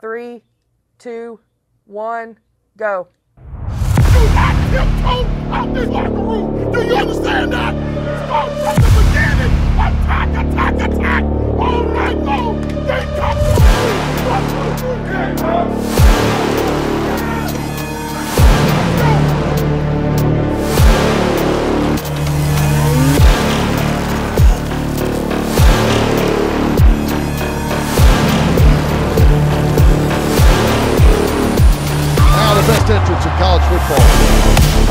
three, two, one, go. Out this locker room. Do you understand that? Start from the beginning. Attack, attack, attack. All night long. They come. metrics of college football.